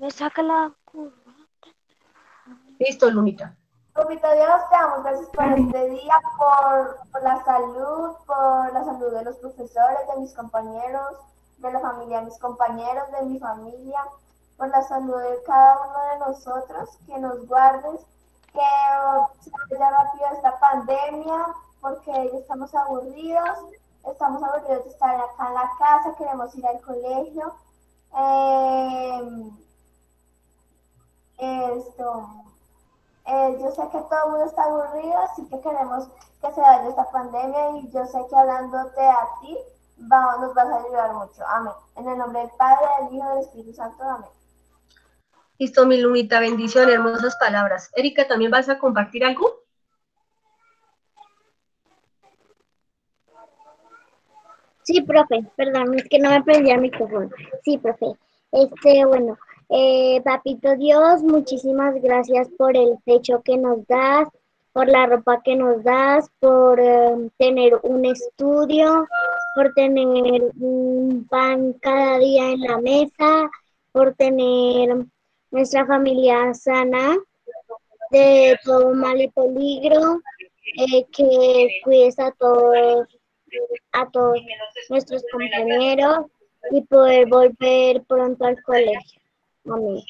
Me saca la curva. Listo, Lunita. Papito Dios, te damos gracias por este día, por, por la salud, por la salud de los profesores, de mis compañeros, de la familia de mis compañeros, de mi familia, por la salud de cada uno de nosotros, que nos guardes, que se vaya rápido esta pandemia, porque ya estamos aburridos, estamos aburridos de estar acá en la casa, queremos ir al colegio. Eh, esto, eh, yo sé que todo el mundo está aburrido, así que queremos que se vaya esta pandemia y yo sé que hablándote a ti va, nos vas a ayudar mucho. Amén. En el nombre del Padre, del Hijo y del Espíritu Santo. Amén. Listo, mi Lunita, bendición, hermosas palabras. Erika, ¿también vas a compartir algo? Sí, profe, perdón, es que no me prendía el micrófono. Sí, profe. Este, bueno, eh, papito Dios, muchísimas gracias por el techo que nos das, por la ropa que nos das, por eh, tener un estudio, por tener un pan cada día en la mesa, por tener nuestra familia sana de todo mal y peligro, eh, que cuides a todos a todos nuestros compañeros y poder volver pronto al colegio. Amén.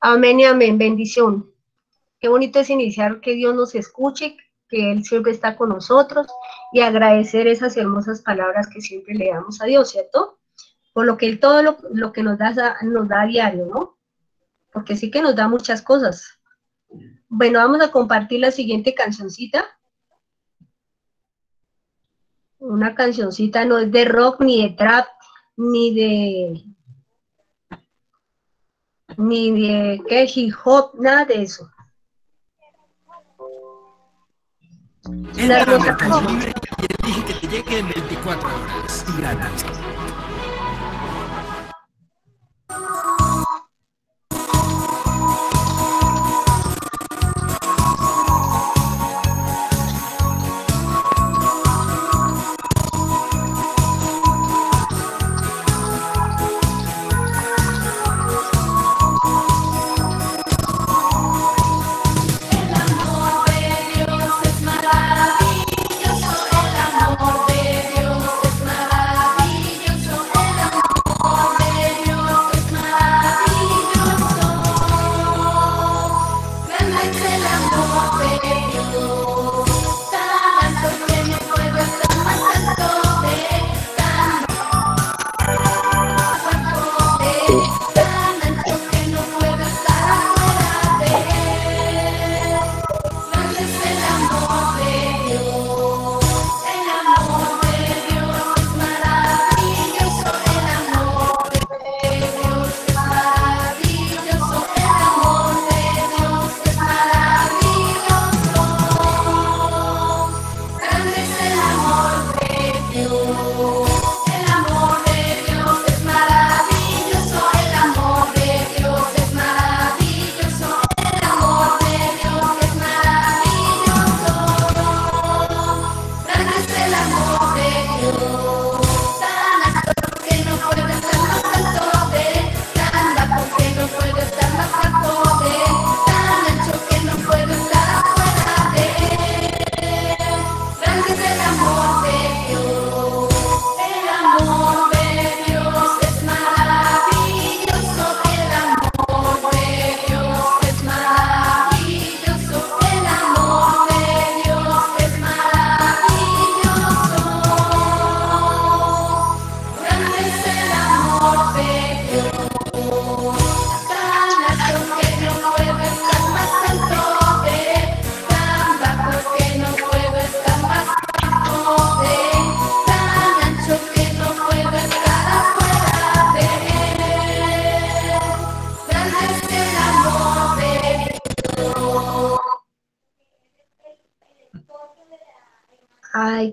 Amén y amén, bendición. Qué bonito es iniciar que Dios nos escuche, que Él siempre está con nosotros y agradecer esas hermosas palabras que siempre le damos a Dios, ¿cierto? Por lo que Él todo lo, que nos da, nos da a diario, ¿no? Porque sí que nos da muchas cosas. Bueno, vamos a compartir la siguiente cancioncita una cancioncita no es de rock, ni de trap, ni de ni de que hip hop, nada de eso. Dije que te llegue en 24 horas. Y gratis.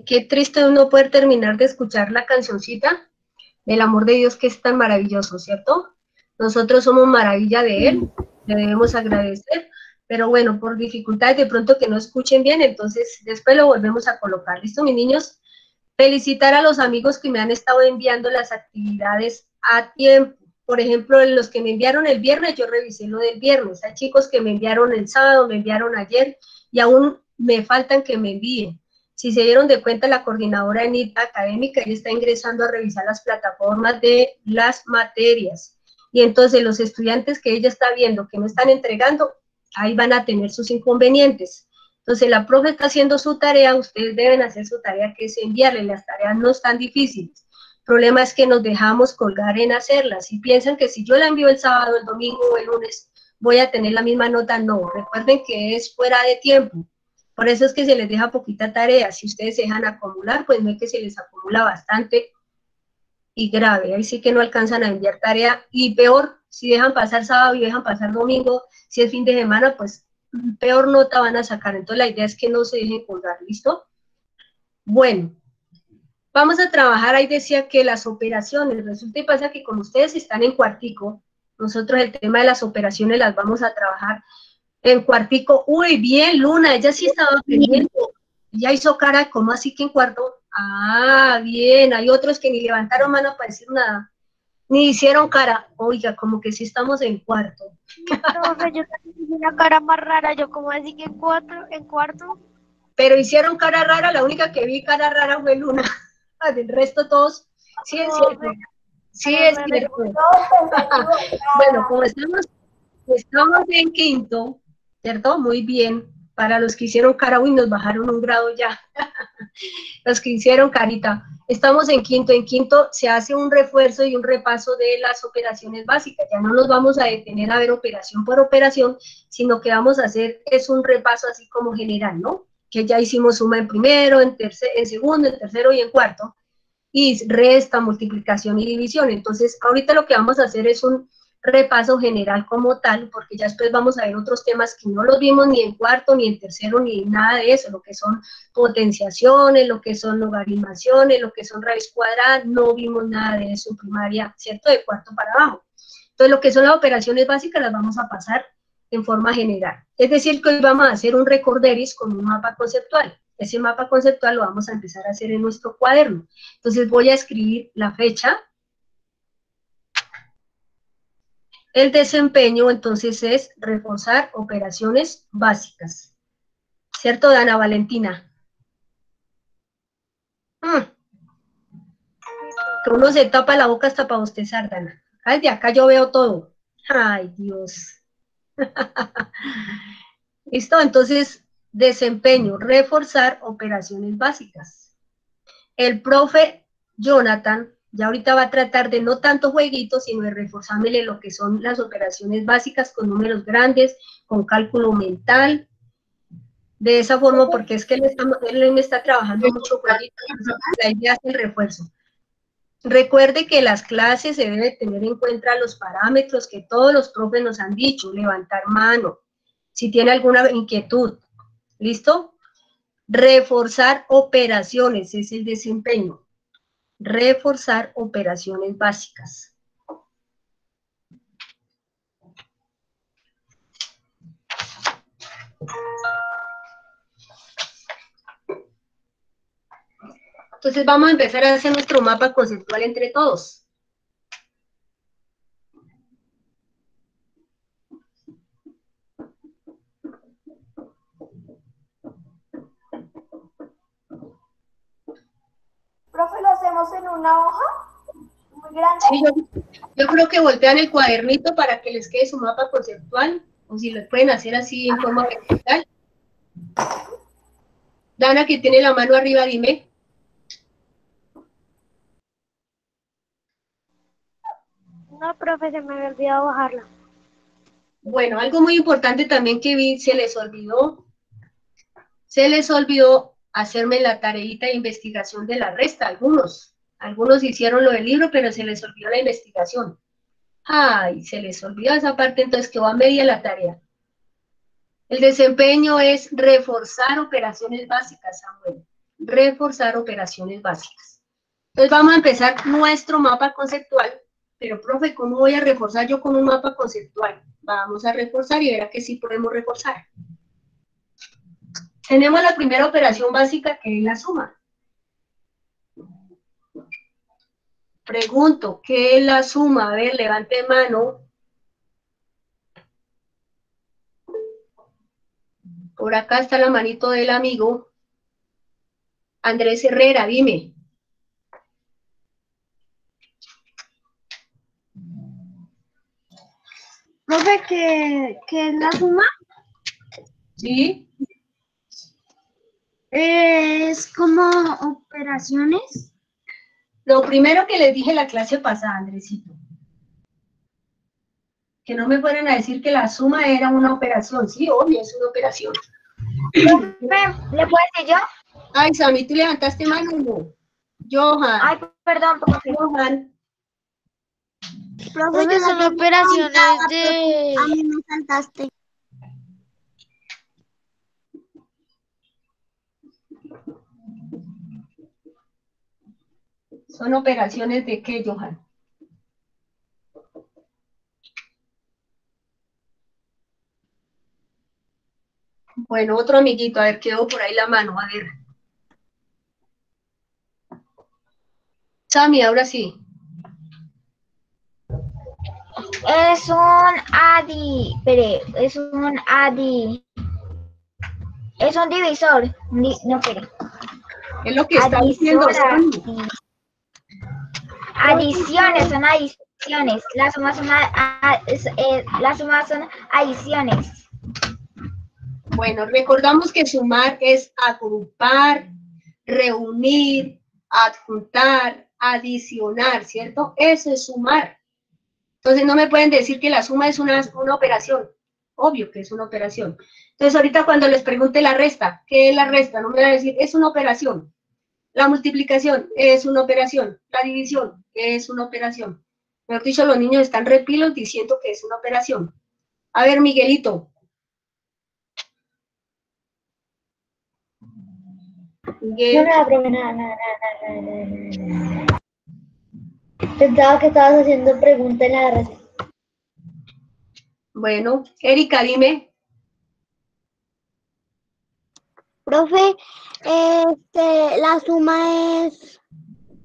Qué triste uno poder terminar de escuchar la cancioncita del amor de Dios que es tan maravilloso, ¿cierto? Nosotros somos maravilla de Él, le debemos agradecer, pero bueno, por dificultades de pronto que no escuchen bien, entonces después lo volvemos a colocar. ¿Listo, mis niños? Felicitar a los amigos que me han estado enviando las actividades a tiempo. Por ejemplo, los que me enviaron el viernes, yo revisé lo del viernes. Hay chicos que me enviaron el sábado, me enviaron ayer y aún me faltan que me envíen. Si se dieron de cuenta, la coordinadora NIT académica ya está ingresando a revisar las plataformas de las materias. Y entonces los estudiantes que ella está viendo que no están entregando, ahí van a tener sus inconvenientes. Entonces la profe está haciendo su tarea, ustedes deben hacer su tarea que es enviarle, las tareas no están difíciles. El problema es que nos dejamos colgar en hacerlas y piensan que si yo la envío el sábado, el domingo o el lunes, voy a tener la misma nota. No, recuerden que es fuera de tiempo. Por eso es que se les deja poquita tarea. Si ustedes dejan acumular, pues no es que se les acumula bastante y grave. Ahí sí que no alcanzan a enviar tarea. Y peor, si dejan pasar sábado y dejan pasar domingo, si es fin de semana, pues peor nota van a sacar. Entonces la idea es que no se dejen colgar, ¿listo? Bueno, vamos a trabajar, ahí decía que las operaciones, resulta y pasa que como ustedes están en cuartico, nosotros el tema de las operaciones las vamos a trabajar en cuartico, uy, bien, Luna, ella sí estaba aprendiendo. Ya hizo cara, como así que en cuarto? Ah, bien, hay otros que ni levantaron mano para decir nada, ni hicieron cara. Oiga, como que sí estamos en cuarto. No, yo también una cara más rara, yo como así que en cuatro, en cuarto. Pero hicieron cara rara, la única que vi cara rara fue Luna. Del resto todos, sí es cierto. Sí es cierto. bueno, como estamos, estamos en quinto, ¿cierto? Muy bien. Para los que hicieron cara, uy, nos bajaron un grado ya. los que hicieron carita. Estamos en quinto. En quinto se hace un refuerzo y un repaso de las operaciones básicas. Ya no nos vamos a detener a ver operación por operación, sino que vamos a hacer es un repaso así como general, ¿no? Que ya hicimos suma en primero, en, tercer, en segundo, en tercero y en cuarto. Y resta, multiplicación y división. Entonces, ahorita lo que vamos a hacer es un repaso general como tal, porque ya después vamos a ver otros temas que no los vimos ni en cuarto, ni en tercero, ni nada de eso, lo que son potenciaciones, lo que son logaritmaciones, lo que son raíz cuadrada, no vimos nada de eso en primaria, ¿cierto? De cuarto para abajo. Entonces, lo que son las operaciones básicas las vamos a pasar en forma general. Es decir, que hoy vamos a hacer un recorderis con un mapa conceptual. Ese mapa conceptual lo vamos a empezar a hacer en nuestro cuaderno. Entonces voy a escribir la fecha, El desempeño entonces es reforzar operaciones básicas. ¿Cierto, Dana Valentina? Mm. Que uno se tapa la boca hasta para bostezar, Dana. Ay, de acá yo veo todo. Ay, Dios. Listo, entonces, desempeño, reforzar operaciones básicas. El profe Jonathan ya ahorita va a tratar de no tanto jueguitos, sino de reforzármele lo que son las operaciones básicas con números grandes, con cálculo mental. De esa forma, porque es que él, está, me está trabajando mucho la idea es el refuerzo. Recuerde que las clases se debe tener en cuenta los parámetros que todos los profes nos han dicho, levantar mano, si tiene alguna inquietud. ¿Listo? Reforzar operaciones es el desempeño reforzar operaciones básicas. Entonces vamos a empezar a hacer nuestro mapa conceptual entre todos. Hacemos en una hoja muy grande? Sí, yo, creo que voltean el cuadernito para que les quede su mapa conceptual, o si lo pueden hacer así en forma vertical. Dana, que tiene la mano arriba, dime. No, profe, se me había olvidado bajarla. Bueno, algo muy importante también que vi, se les olvidó, se les olvidó hacerme la tareita de investigación de la resta, algunos. Algunos hicieron lo del libro, pero se les olvidó la investigación. Ay, se les olvidó esa parte, entonces quedó a media la tarea. El desempeño es reforzar operaciones básicas, Samuel. Reforzar operaciones básicas. Entonces vamos a empezar nuestro mapa conceptual. Pero, profe, ¿cómo voy a reforzar yo con un mapa conceptual? Vamos a reforzar y verá que sí podemos reforzar. Tenemos la primera operación básica que es la suma. Pregunto, ¿qué es la suma? A ver, levante mano. Por acá está la manito del amigo. Andrés Herrera, dime. Profe, ¿qué, qué es la suma? ¿Sí? Es como operaciones. Lo primero que les dije en la clase pasada, Andresito. Que no me fueran a decir que la suma era una operación. Sí, obvio, es una operación. ¿le puedo decir yo? Ay, Sammy, ¿tú levantaste mano no? Johan. Ay, perdón, profe. Johan. Profe, son operaciones de... A mí me saltaste. ¿Son operaciones de qué, Johan? Bueno, otro amiguito, a ver, quedó por ahí la mano, a ver. Sammy, ahora sí. Es un adi, espere, es un adi. Es un divisor. Di- no, espere. Es lo que está diciendo Adisora. Adiciones, son adiciones. Las sumas son, eh, son adiciones. Bueno, recordamos que sumar es agrupar, reunir, adjuntar, adicionar, ¿cierto? Eso es sumar. Entonces no me pueden decir que la suma es una, una operación. Obvio que es una operación. Entonces ahorita cuando les pregunte la resta, ¿qué es la resta? No me van a decir, es una operación. La multiplicación es una operación. La división es una operación. Mejor dicho, los niños están repilos diciendo que es una operación. A ver, Miguelito. Miguel. No, nada, nada, nada, nada, nada. Pensaba que estabas haciendo pregunta en la receta. Bueno, Erika, dime. Profe, este, la suma es,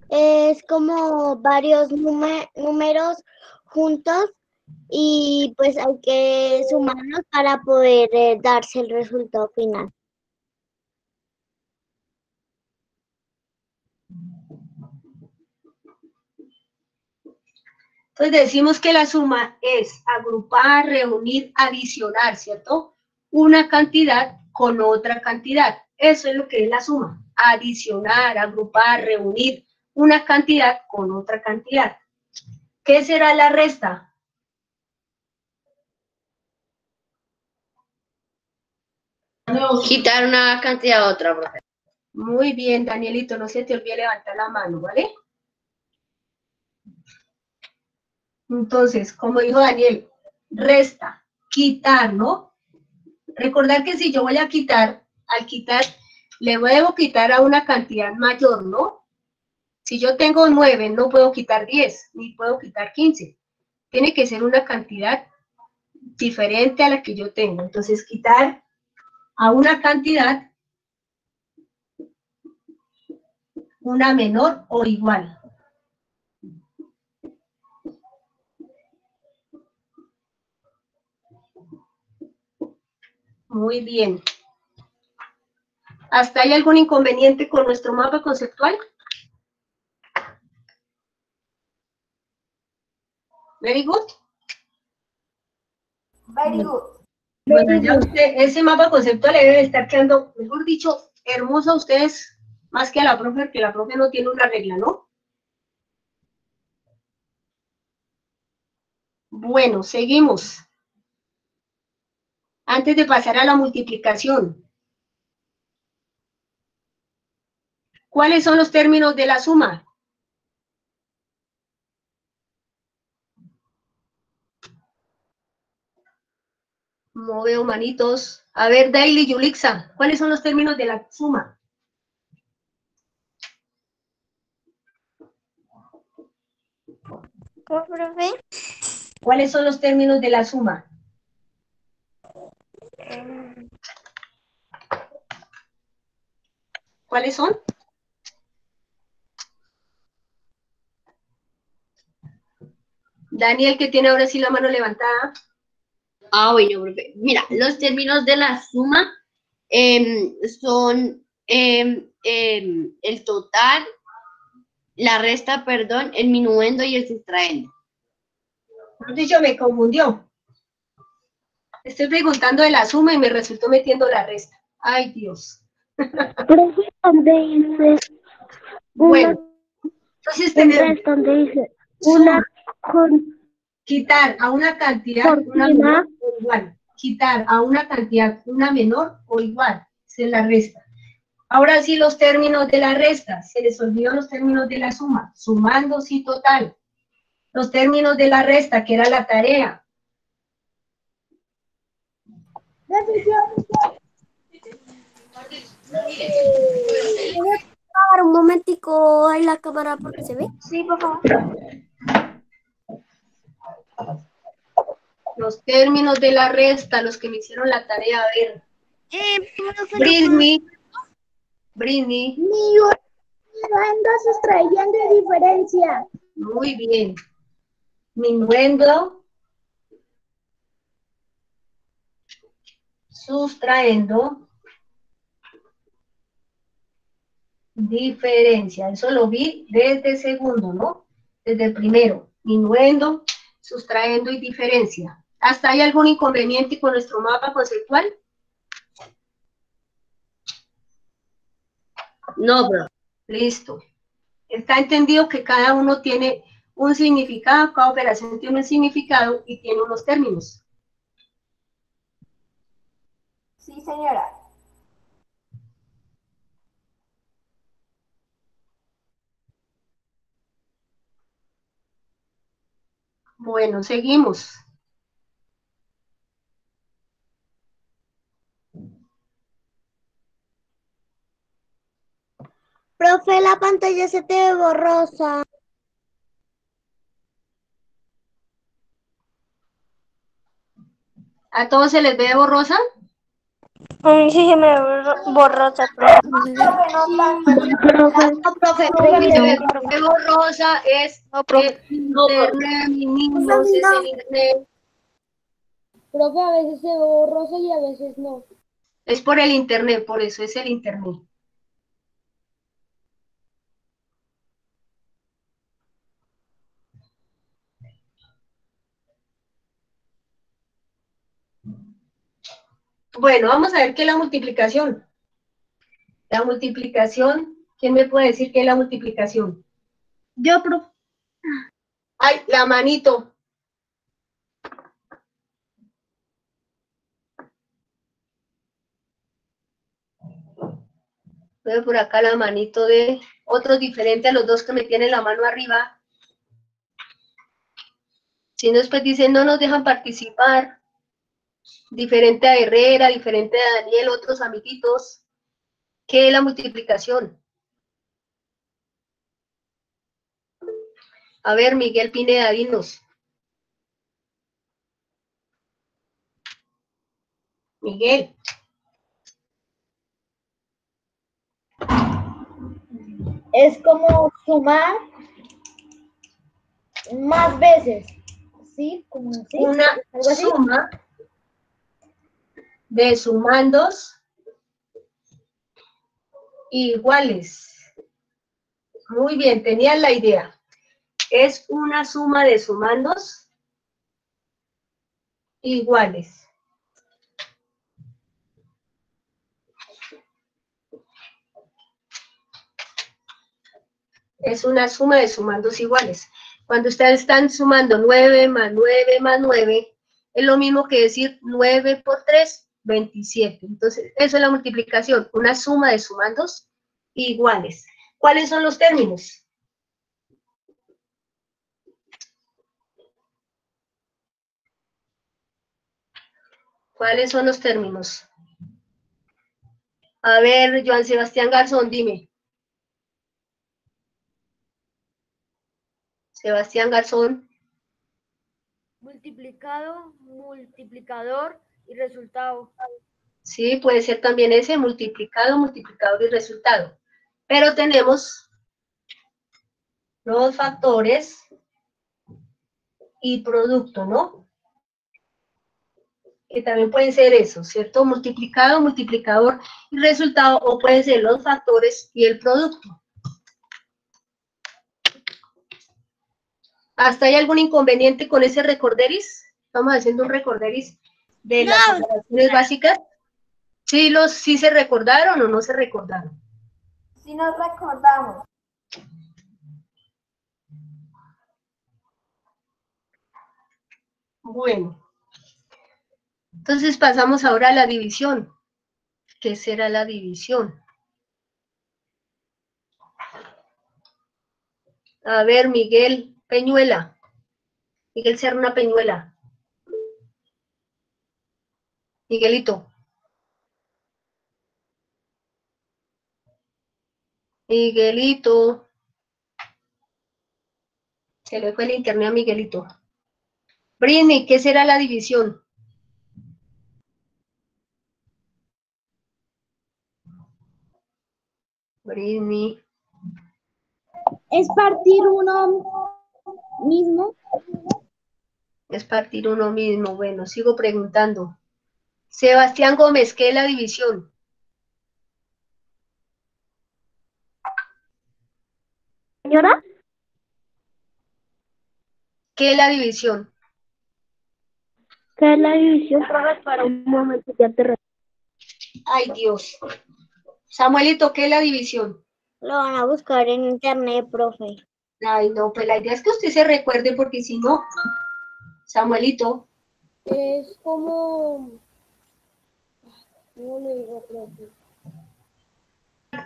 es como varios números juntos y pues hay que sumarlos para poder eh, darse el resultado final. Entonces decimos que la suma es agrupar, reunir, adicionar, ¿cierto? Una cantidad con otra cantidad. Eso es lo que es la suma. Adicionar, agrupar, reunir una cantidad con otra cantidad. ¿Qué será la resta? Quitar una cantidad a otra, profe. Muy bien, Danielito, no se te olvide levantar la mano, ¿vale? Entonces, como dijo Daniel, resta, quitar, ¿no? Recordar que si yo voy a quitar, al quitar, le debo quitar a una cantidad mayor, ¿no? Si yo tengo 9, no puedo quitar 10, ni puedo quitar 15. Tiene que ser una cantidad diferente a la que yo tengo. Entonces, quitar a una cantidad una menor o igual. Muy bien. ¿Hasta hay algún inconveniente con nuestro mapa conceptual? Very good. Very good. Bueno, ya usted, ese mapa conceptual debe estar quedando, mejor dicho, hermoso a ustedes, más que a la profe, que la profe no tiene una regla, ¿no? Bueno, seguimos. Antes de pasar a la multiplicación. ¿Cuáles son los términos de la suma? No veo manitos. A ver, Daily Yulixa, ¿cuáles son los términos de la suma? ¿Cuáles son los términos de la suma? ¿Cuáles son? Daniel, que tiene ahora sí la mano levantada. Ah, bueno, profe. Mira, los términos de la suma em, son em, em, el total, la resta, perdón, el minuendo y el sustraendo. Dicho, me confundió. Estoy preguntando de la suma y me resultó metiendo la resta. Ay, Dios. Profe, ¿dónde dice Bueno, entonces una, tenemos donde dice una con quitar a una cantidad una menor o igual. Quitar a una cantidad una menor o igual. Se la resta. Ahora sí los términos de la resta. Se les olvidó los términos de la suma. Sumando sí total. Los términos de la resta, que era la tarea. Un momentico ahí la cámara porque se ve. Sí, por favor. Los términos de la resta, los que me hicieron la tarea. A ver. Britney. Britney. Minuendo, sustrayendo diferencia. Muy bien. Minuendo. Sustrayendo. Diferencia. Eso lo vi desde el segundo, ¿no? Desde el primero. Minuendo, sustrayendo y diferencia. ¿Hasta hay algún inconveniente con nuestro mapa conceptual? No, profe. Listo. Está entendido que cada uno tiene un significado, cada operación tiene un significado y tiene unos términos. Sí, señora. Bueno, seguimos. Profe, la pantalla se te ve borrosa. ¿A todos se les ve borrosa? A mí sí se me ve borrosa, profe. Profe, no No, borrosa es no, profe. el internet, es el internet. Profe, a veces se ve borrosa y a veces no. Es por el internet, por eso es el internet. Bueno, vamos a ver qué es la multiplicación. La multiplicación, ¿quién me puede decir qué es la multiplicación? Yo, profe. Ay, la manito. Veo por acá la manito de otros diferente a los dos que me tienen la mano arriba. Si no, después dicen, no nos dejan participar. Diferente a Herrera, diferente a Daniel, otros amiguitos. ¿Qué es la multiplicación? A ver, Miguel Pineda, dinos. Miguel. Es como sumar más veces. ¿Sí? Como así. Una suma de sumandos iguales. Muy bien, tenían la idea. Es una suma de sumandos iguales. Es una suma de sumandos iguales. Cuando ustedes están sumando 9 más 9 más 9, es lo mismo que decir 9 por 3, 27. Entonces, eso es la multiplicación, una suma de sumandos iguales. ¿Cuáles son los términos? ¿Cuáles son los términos? A ver, Joan Sebastián Garzón, dime. Sebastián Garzón, Multiplicado, multiplicador y resultado. sí, puede ser también ese, multiplicado, multiplicador y resultado. Pero tenemos los factores y producto, ¿no? Que también pueden ser eso, ¿cierto? Multiplicado, multiplicador y resultado, o pueden ser los factores y el producto. ¿Hasta hay algún inconveniente con ese recorderis? Estamos haciendo un recorderis de las operaciones básicas. ¿Sí, los, ¿Sí se recordaron o no se recordaron? Si nos recordamos. Bueno. Entonces pasamos ahora a la división. ¿Qué será la división? A ver, Miguel Peñuela. Miguel una Peñuela. Miguelito. Miguelito. Se le fue el internet a Miguelito. Britney, ¿qué será la división? Britney. Es partir uno mismo. Es partir uno mismo. Bueno, sigo preguntando. Sebastián Gómez, ¿qué es la división? Señora. ¿Qué es la división? ¿Qué es la división? Para un momento ya te Ay, Dios. Samuelito, ¿qué es la división? Lo van a buscar en internet, profe. Ay, no, pues la idea es que usted se recuerde porque si no, Samuelito. Es como...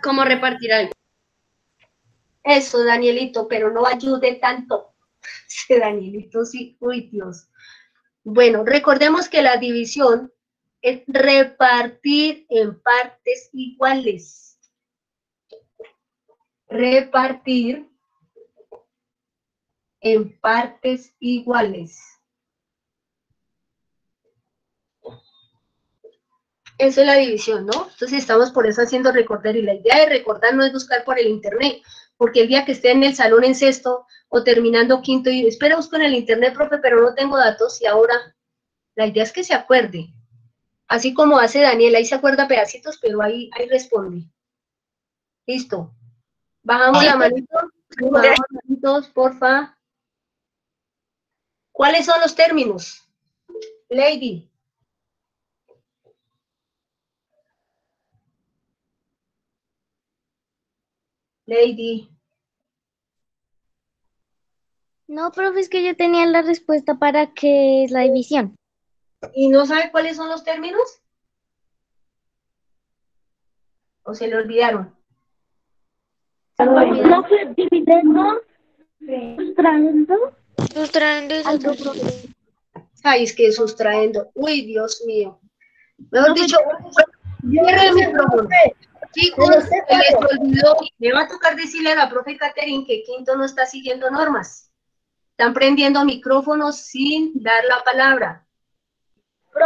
¿Cómo repartir algo? Eso, Danielito, pero no ayude tanto. Danielito, sí, uy, Dios. Bueno, recordemos que la división es repartir en partes iguales. Repartir en partes iguales. Eso es la división, ¿no? Entonces estamos por eso haciendo recordar y la idea de recordar no es buscar por el internet, porque el día que esté en el salón en sexto o terminando quinto y espera busco en el internet, profe, pero no tengo datos y ahora la idea es que se acuerde. Así como hace Daniel, ahí se acuerda pedacitos, pero ahí, ahí responde. Listo. Bajamos la manito, bajamos la manitos, porfa. ¿Cuáles son los términos? Lady. Lady. No, profe, es que yo tenía la respuesta para qué es la división. ¿Y no sabe cuáles son los términos? ¿O se le olvidaron? Profe, dividendo, sustrayendo. Sustrayendo Ay, es que sustrayendo. Uy, Dios mío. Mejor dicho, cierre el micrófono. Chicos, se les olvidó, me va a tocar decirle a la profe Catherine que Quinto no está siguiendo normas. Están prendiendo micrófonos sin dar la palabra.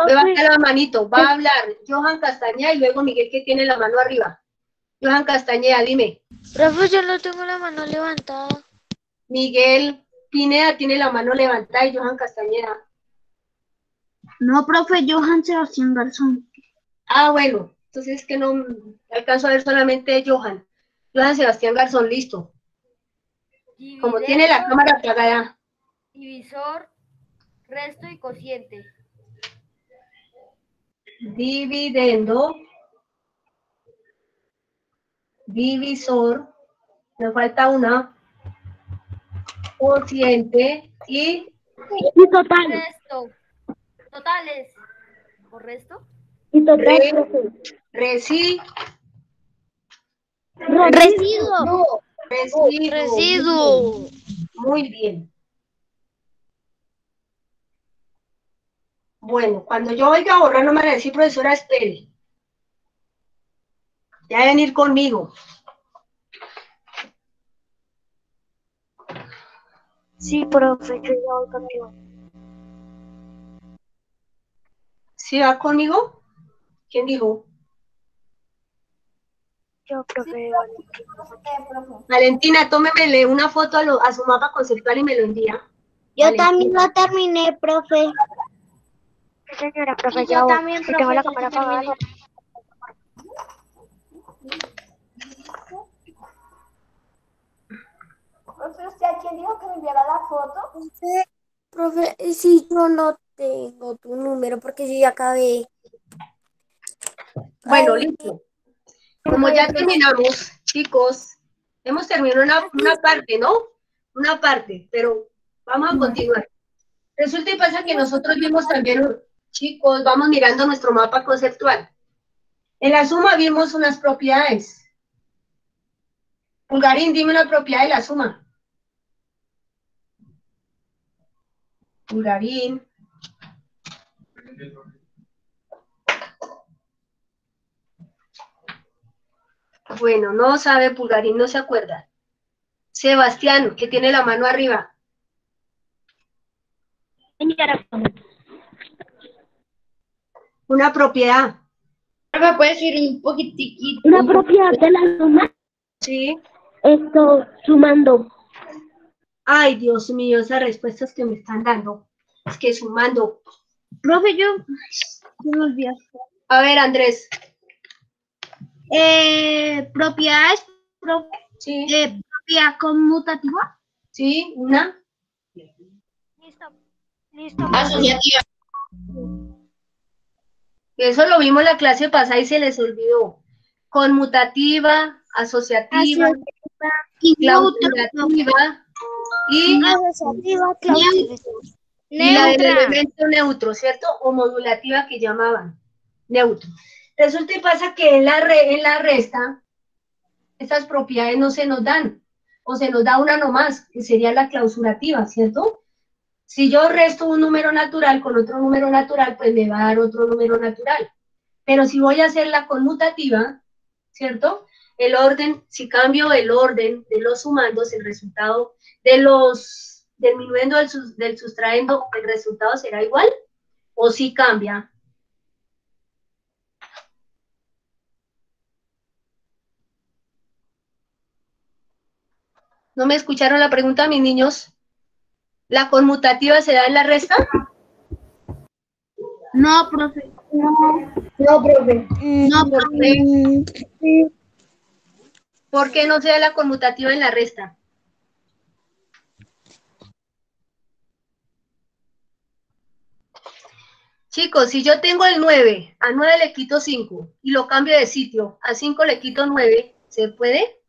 Levanta la manito, va a hablar Johan Castañeda y luego Miguel que tiene la mano arriba. Johan Castañeda, dime. Profe, yo no tengo la mano levantada. Miguel Pineda tiene la mano levantada y Johan Castañeda. No, profe, Johan Sebastián Garzón. Ah, bueno, entonces es que no alcanzo a ver solamente Johan. Johan Sebastián Garzón, listo. Como tiene la cámara apagada. Divisor, resto y cociente. Dividendo. Divisor. Me falta una. Cociente y... Y total. Resto. Totales. ¿O resto? Y total. Re- Resi. Residuo. Residuo. Residuo. Muy bien. Bueno, cuando yo oiga borrar, no me van a decir, profesora, espere. Ya deben ir conmigo. Sí, profe, yo ya voy contigo. ¿Sí va conmigo? ¿Quién dijo? Yo, profe. Valentina, tómemele una foto a, lo- a su mapa conceptual y me lo envía. Yo también lo terminé, profe. Sí, señora, Y profe, yo también, tengo profe, la yo cámara también apagada. Profe, ¿usted a quién dijo que me enviara la foto? Profe, si yo no tengo tu número porque yo ya acabé. Bueno, Ay, listo. Como ya terminamos, chicos, hemos terminado una, una parte, ¿no? Una parte, pero vamos a continuar. Resulta y pasa que nosotros vimos también, chicos, vamos mirando nuestro mapa conceptual. En la suma vimos unas propiedades. Pulgarín, dime una propiedad de la suma. Pulgarín. Bueno, no sabe Pulgarín, no se acuerda. Sebastián, que tiene la mano arriba. Una propiedad. Profe, puede decir un poquitiquito. Una propiedad de la suma, Sí. esto sumando. Ay, Dios mío, esas respuestas que me están dando. Es que sumando. Profe, yo se me olvidó. A ver, Andrés. Eh, propiedades, profe, Sí. eh, conmutativa. Sí, una. listo. Listo. Asociativa. Eso lo vimos en la clase pasada y se les olvidó. Conmutativa, asociativa, Y clausurativa y, Asociativa, clausurativa. y la del elemento neutro, ¿cierto? O modulativa que llamaban neutro. Resulta y pasa que en la, re- en la resta, estas propiedades no se nos dan, o se nos da una nomás, que sería la clausurativa, ¿cierto? Si yo resto un número natural con otro número natural, pues me va a dar otro número natural. Pero si voy a hacer la conmutativa, ¿cierto? El orden, si cambio el orden de los sumandos, el resultado de los del, sus- del sustraendo, el resultado será igual o si cambia. ¿No me escucharon la pregunta, mis niños? ¿La conmutativa se da en la resta? No, profe. No, profe. No, profe. ¿Por qué no se da la conmutativa en la resta? Chicos, si yo tengo el 9, a 9 le quito 5 y lo cambio de sitio, a 5 le quito 9, ¿se puede?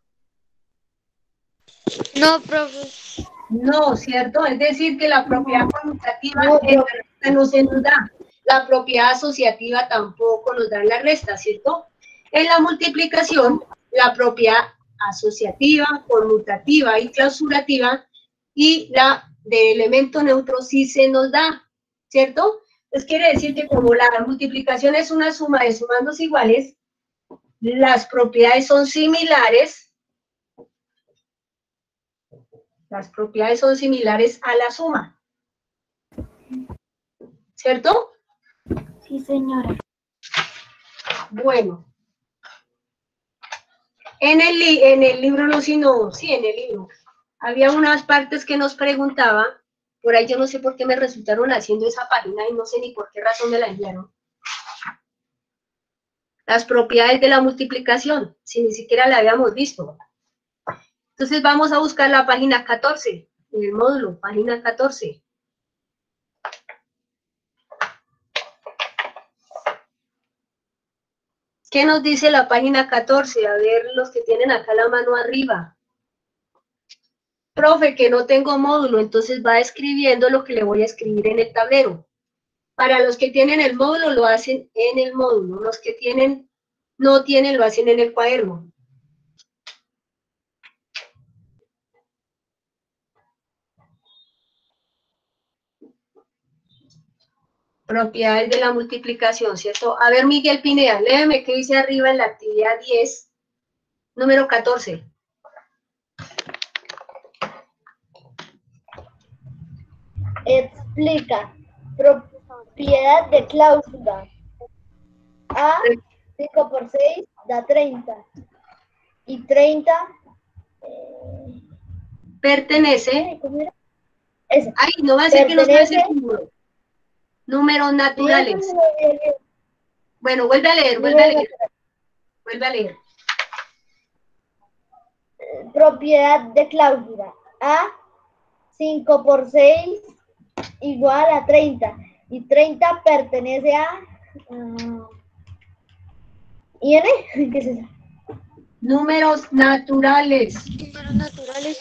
No, profe. No, ¿cierto? Es decir, que la propiedad conmutativa en la resta no se nos da. La propiedad asociativa tampoco nos da en la resta, ¿cierto? En la multiplicación, la propiedad asociativa, conmutativa y clausurativa y la de elemento neutro sí se nos da, ¿cierto? Pues quiere decir que como la multiplicación es una suma de sumandos iguales, las propiedades son similares las propiedades son similares a la suma. ¿Cierto? Sí, señora. Bueno. En el, en el libro, no, sino, sí, en el libro, había unas partes que nos preguntaba, por ahí yo no sé por qué me resultaron haciendo esa página y no sé ni por qué razón me la enviaron. Las propiedades de la multiplicación, si ni siquiera la habíamos visto. Entonces vamos a buscar la página 14, en el módulo, página 14. ¿Qué nos dice la página 14? A ver, los que tienen acá la mano arriba. Profe, que no tengo módulo, entonces va escribiendo lo que le voy a escribir en el tablero. Para los que tienen el módulo, lo hacen en el módulo. Los que tienen, no tienen, lo hacen en el cuaderno. Propiedades de la multiplicación, ¿cierto? A ver, Miguel Pineda, léeme qué dice arriba en la actividad 10, número 14. Explica. Propiedad de cláusula. A 5 por 6 da 30. Y 30 Pertenece ¿cómo era? Esa. Ay, no va a ser que no sabes el Pertenece- número. Números naturales. Bueno, vuelve a leer, vuelve a leer. Vuelve a leer. propiedad de cláusula. A, 5 por 6 igual a 30. Y 30 pertenece a... ah, ¿Y N? ¿Qué es eso? Números naturales. Números naturales.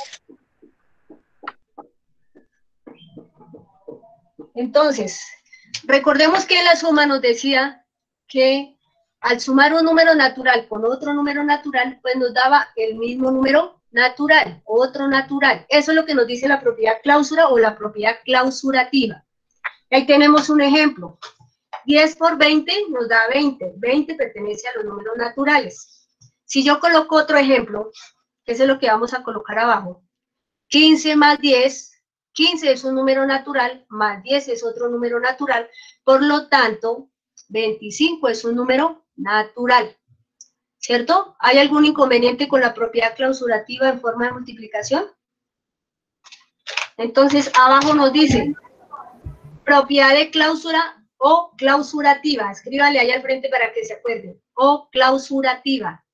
Entonces, recordemos que la suma nos decía que al sumar un número natural con otro número natural, pues nos daba el mismo número natural, otro natural. Eso es lo que nos dice la propiedad clausura o la propiedad clausurativa. Ahí tenemos un ejemplo. 10 por 20 nos da 20. 20 pertenece a los números naturales. Si yo coloco otro ejemplo, que es lo que vamos a colocar abajo, 15 más 10, 15 es un número natural, más 10 es otro número natural, por lo tanto, 25 es un número natural. ¿Cierto? ¿Hay algún inconveniente con la propiedad clausurativa en forma de multiplicación? Entonces, abajo nos dice, propiedad de cláusula o clausurativa. Escríbale ahí al frente para que se acuerden. O clausurativa.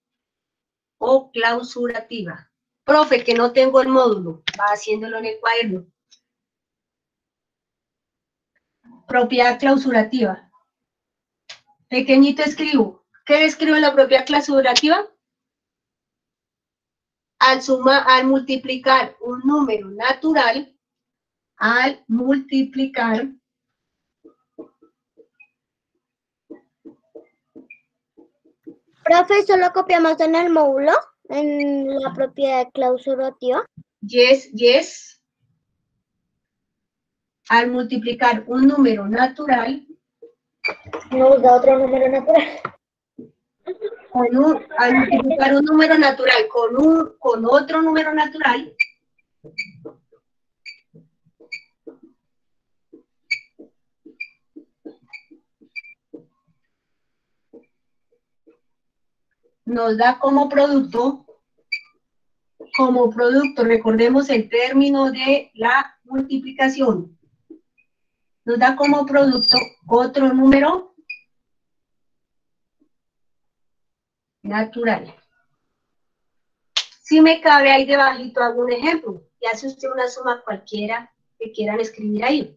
O clausurativa. Profe, que no tengo el módulo. Va haciéndolo en el cuaderno. Propiedad clausurativa. Pequeñito escribo. ¿Qué escribo en la propiedad clausurativa? Al sumar, al multiplicar un número natural, al multiplicar Profe, ¿solo copiamos en el módulo? En la propiedad clausurativa. yes, yes, al multiplicar un número natural Nos da otro número natural. con un, al multiplicar un número natural con un, con otro número natural, nos da como producto, como producto, recordemos el término de la multiplicación, nos da como producto otro número natural. Si me cabe ahí debajito hago un ejemplo y hace usted una suma cualquiera que quieran escribir ahí.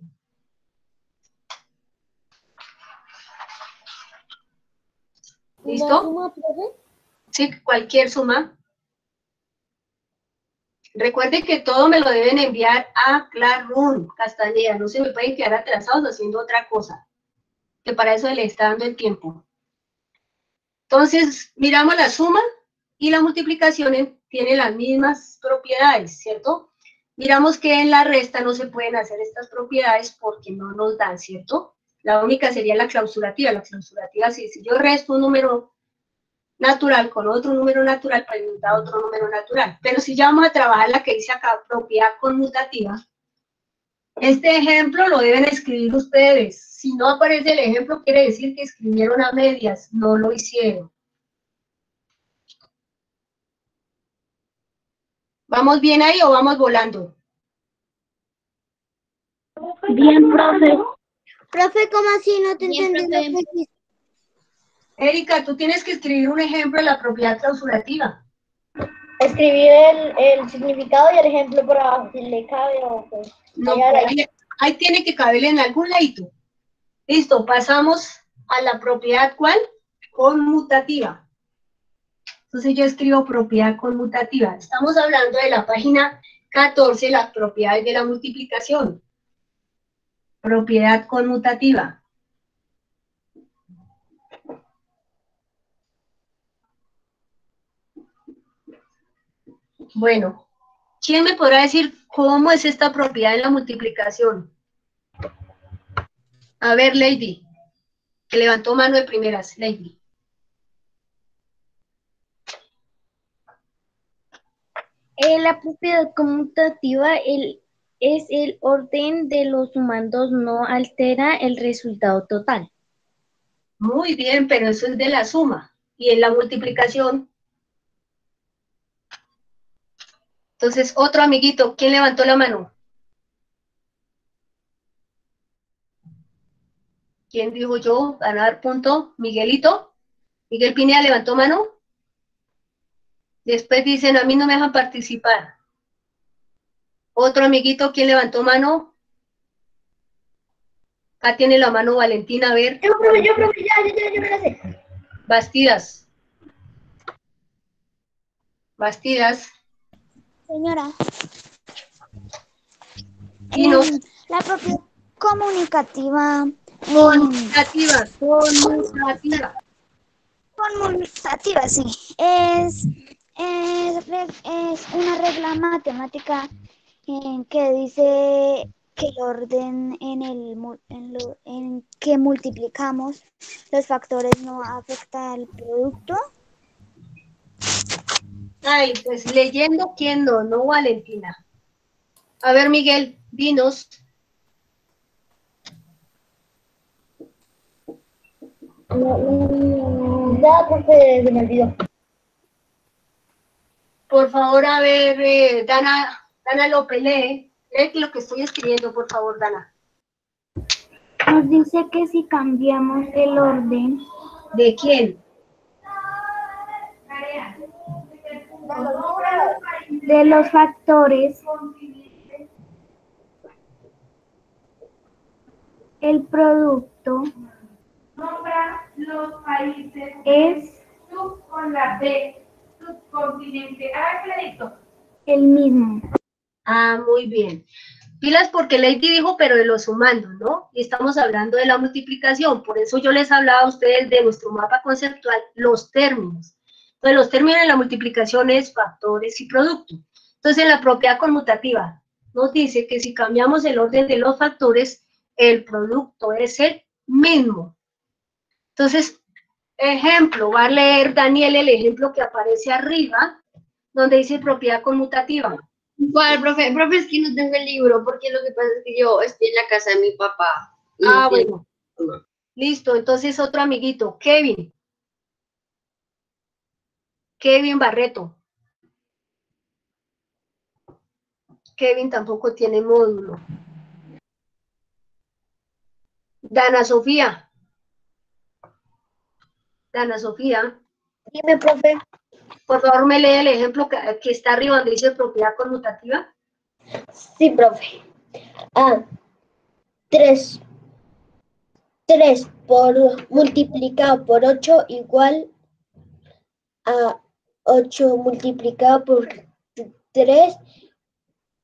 ¿Listo? Sí, cualquier suma. Recuerde que todo me lo deben enviar a Classroom, Castaneda. No se me pueden quedar atrasados haciendo otra cosa. Que para eso le está dando el tiempo. Entonces, miramos la suma y la multiplicación en- tiene las mismas propiedades, ¿cierto? Miramos que en la resta no se pueden hacer estas propiedades porque no nos dan, ¿cierto? La única sería la clausurativa. La clausurativa, sí, si yo resto un número natural con otro número natural, pues nos da otro número natural. Pero si ya vamos a trabajar la que dice acá, propiedad conmutativa, este ejemplo lo deben escribir ustedes. Si no aparece el ejemplo, quiere decir que escribieron a medias, no lo hicieron. ¿Vamos bien ahí o vamos volando? Bien, profe. Profe, ¿cómo así? No te entendí profe. lo que dijiste. Erika, tú tienes que escribir un ejemplo de la propiedad clausurativa. Escribir el, el significado y el ejemplo por abajo, si le cabe o pues. No, Ahí, ahí, tiene que caber en algún ladito. Listo, pasamos a la propiedad ¿cuál? Conmutativa. Entonces yo escribo propiedad conmutativa. Estamos hablando de la página 14, las propiedades de la multiplicación. Propiedad conmutativa. Bueno, ¿quién me podrá decir cómo es esta propiedad en la multiplicación? A ver, Lady, que levantó mano de primeras, Lady. Eh, la propiedad conmutativa el, es el orden de los sumandos, no altera el resultado total. Muy bien, pero eso es de la suma. Y en la multiplicación. Entonces, otro amiguito, ¿quién levantó la mano? ¿Quién dijo yo? Ganar punto. Miguelito. Miguel Pineda levantó mano. Después dicen, a mí no me dejan participar. Otro amiguito, ¿quién levantó mano? Acá tiene la mano Valentina, a ver. Yo, profe, yo, profe, ya, ya, ya, yo me la sé. Bastidas. Bastidas. Señora, la propiedad comunicativa em, Conmutativa, conmutativa. sí, es, es, es una regla matemática en que dice que el orden en, el, en, lo, en que multiplicamos los factores no afecta al producto. Ay, pues leyendo, ¿quién no? No, Valentina. A ver, Miguel, dinos. Ya, profe, se me olvidó. Por favor, a ver, eh, Dana, Dana López, lee. Lee lo que estoy escribiendo, por favor, Dana. Nos dice que si cambiamos el orden ¿De quién? De los factores, el producto los países es con la B, subcontinente. Ah, clarito. el mismo. Ah, muy bien. Pilas porque Lady dijo, pero de los sumandos, ¿no? Y estamos hablando de la multiplicación. Por eso yo les hablaba a ustedes de nuestro mapa conceptual, los términos. Entonces, los términos de la multiplicación es factores y producto. Entonces, en la propiedad conmutativa nos dice que si cambiamos el orden de los factores, el producto es el mismo. Entonces, ejemplo, va a leer Daniel el ejemplo que aparece arriba, donde dice propiedad conmutativa. ¿Cuál, profe? Profe, es que no tengo el libro, porque lo que pasa es que yo estoy en la casa de mi papá. Ah, no tengo- bueno. Listo, entonces otro amiguito, Kevin. Kevin Barreto. Kevin tampoco tiene módulo. Dana Sofía. Dana Sofía, Dime, profe. por favor me lee el ejemplo que, que está arriba donde dice propiedad conmutativa. Sí, profe. Ah, 3. 3 por multiplicado por 8 igual a 8 multiplicado por 3,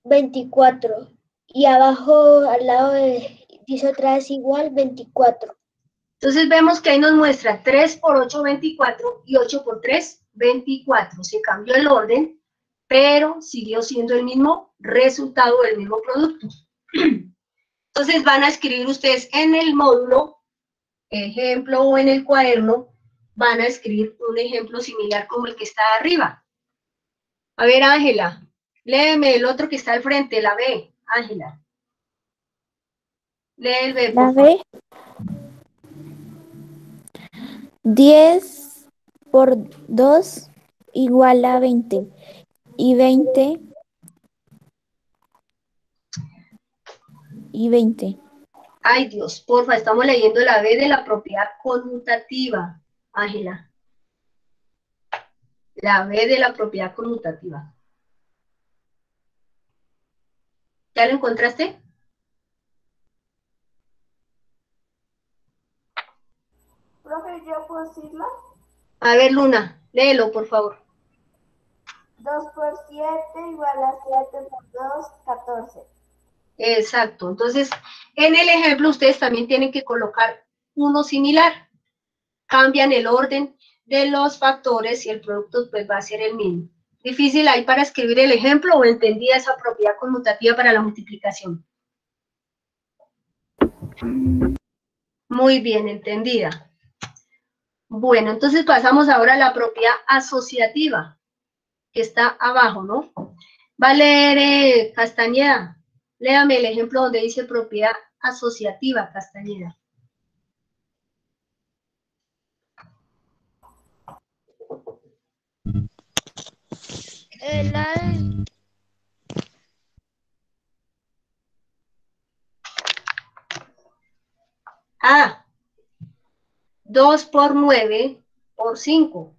24. Y abajo al lado de, dice otra vez igual 24. Entonces vemos que ahí nos muestra 3 por 8, 24 y 8 por 3, 24. Se cambió el orden, pero siguió siendo el mismo resultado del mismo producto. Entonces van a escribir ustedes en el módulo, ejemplo o en el cuaderno, van a escribir un ejemplo similar como el que está arriba. A ver, Ángela, léeme el otro que está al frente, la B, Ángela. Lee el B. La por favor. B. 10 por 2 igual a 20. Y 20. Y 20. Ay, Dios, porfa, estamos leyendo la B de la propiedad conmutativa, Ángela. La B de la propiedad conmutativa. ¿Ya lo encontraste? Profe, ¿yo puedo decirlo? A ver, Luna, léelo, por favor. 2 por 7 igual a 7 por 2, 14. Exacto. Entonces, en el ejemplo, ustedes también tienen que colocar uno similar. Cambian el orden de los factores y el producto pues va a ser el mismo. ¿Difícil ahí para escribir el ejemplo o entendía esa propiedad conmutativa para la multiplicación? Muy bien, entendida. Bueno, entonces pasamos ahora a la propiedad asociativa, que está abajo, ¿no? Va a leer eh, Castañeda. Léame el ejemplo donde dice propiedad asociativa, Castañeda. Ah, 2 por 9 por 5.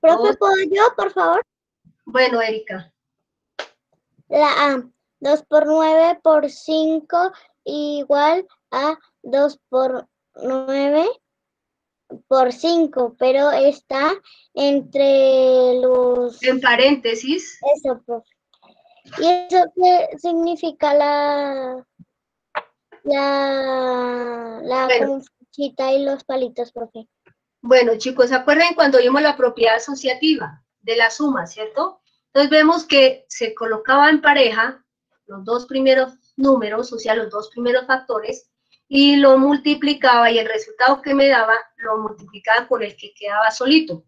Profe. ¿puedo yo, por favor? Bueno, Erika, La A. 2 por 9 por 5 igual a 2 por 9 por 5, pero está entre los... en paréntesis, Eso, profe. ¿Y eso qué significa la... la... la Bueno. y los palitos, profe? Bueno, chicos, ¿se acuerdan cuando vimos la propiedad asociativa de la suma, cierto? Entonces vemos que se colocaba en pareja los dos primeros números, o sea, los dos primeros factores, y lo multiplicaba y el resultado que me daba lo multiplicaba con el que quedaba solito.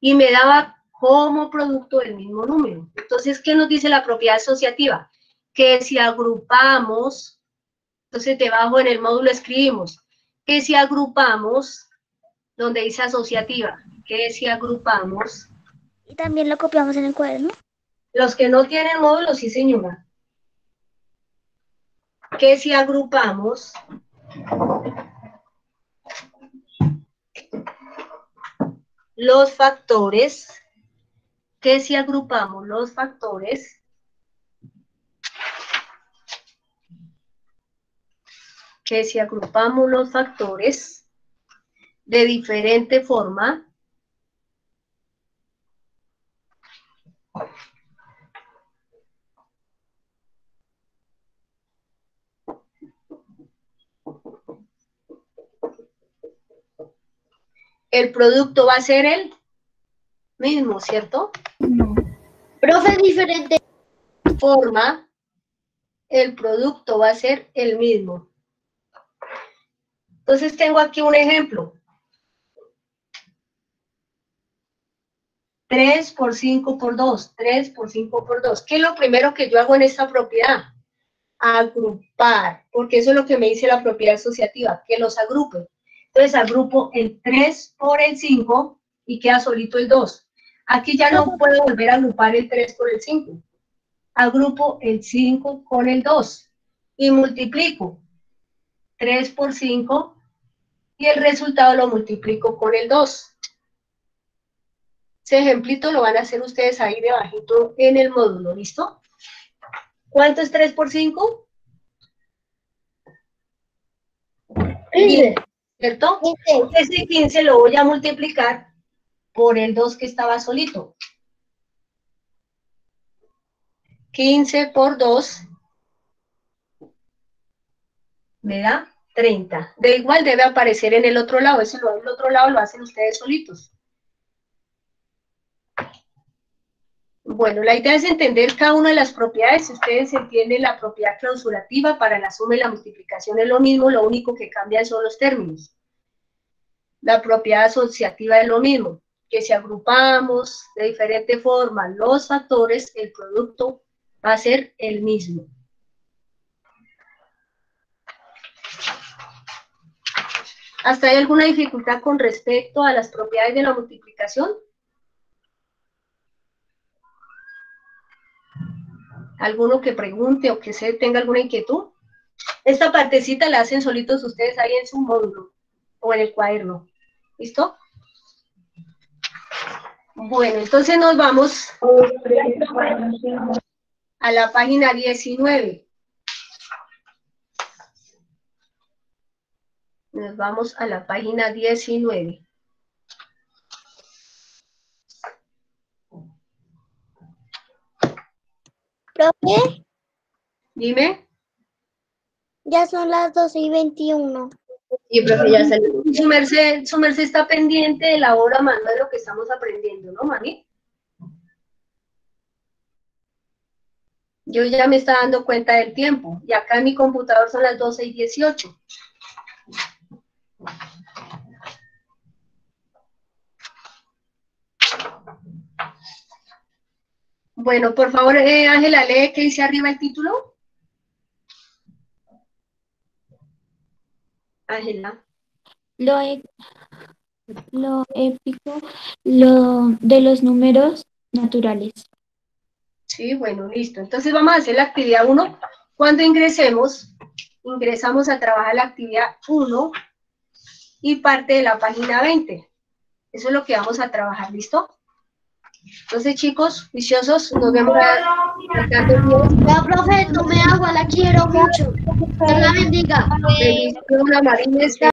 Y me daba como producto el mismo número. Entonces, ¿qué nos dice la propiedad asociativa? Que si agrupamos, entonces debajo en el módulo escribimos, que si agrupamos donde dice asociativa, que si agrupamos, Y también lo copiamos en el cuaderno. los que no tienen módulo, sí señora, que si agrupamos, los factores, que si agrupamos los factores, que si agrupamos los factores de diferente forma, el producto va a ser el mismo, ¿cierto? Profe, diferente. Forma, el producto va a ser el mismo. Entonces tengo aquí un ejemplo. 3 por 5 por 2, 3 por 5 por 2. ¿Qué es lo primero que yo hago en esta propiedad? Agrupar, porque eso es lo que me dice la propiedad asociativa, que los agrupe. Entonces agrupo el 3 por el 5 y queda solito el 2. Aquí ya no puedo volver a agrupar el 3 por el 5. Agrupo el 5 con el 2 y multiplico 3 por 5 y el resultado lo multiplico con el 2. Ese ejemplito lo van a hacer ustedes ahí debajito en el módulo, ¿listo? ¿Cuánto es 3 por 5? 15, ¿cierto? Ese 15 lo voy a multiplicar por el 2 que estaba solito. 15 por 2 me da 30. De igual debe aparecer en el otro lado. Ese lo del otro lado lo hacen ustedes solitos. Bueno, la idea es entender cada una de las propiedades. Si ustedes entienden la propiedad clausurativa, para la suma y la multiplicación es lo mismo, lo único que cambia son los términos. La propiedad asociativa es lo mismo, que si agrupamos de diferente forma los factores, el producto va a ser el mismo. ¿Hasta hay alguna dificultad con respecto a las propiedades de la multiplicación? ¿Alguno que pregunte o que se tenga alguna inquietud? Esta partecita la hacen solitos ustedes ahí en su módulo o en el cuaderno. ¿Listo? Bueno, entonces nos vamos a la página 19. Nos vamos a la página 19. Profe, Dime. ya son las 12 y 21. Sí, profe, ya salió. Su merced, su merced está pendiente de la hora manual de lo que estamos aprendiendo, ¿no, mami? Yo ya me está dando cuenta del tiempo. Y acá en mi computador son las 12 y 18. Bueno, por favor, eh, Ángela, lee qué dice arriba el título. Ángela. Lo, e- lo épico lo, de los números naturales. Sí, bueno, listo. Entonces vamos a hacer la actividad 1. Cuando ingresemos, ingresamos a trabajar la actividad 1 y parte de la página 20. Eso es lo que vamos a trabajar, ¿listo? Entonces, chicos, viciosos, nos vemos Ya, profe, tome agua, la quiero mucho. Dios la bendiga. Bendición, Marina está